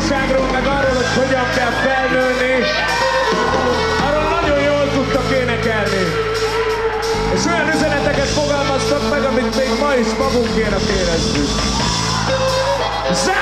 fiatalságról, meg arról, hogy hogyan kell felnőni, arról nagyon jól tudtak énekelni. És olyan üzeneteket fogalmaztak meg, amit még ma is magunkének érezzük. Zene!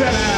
Angela.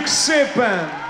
que sepa.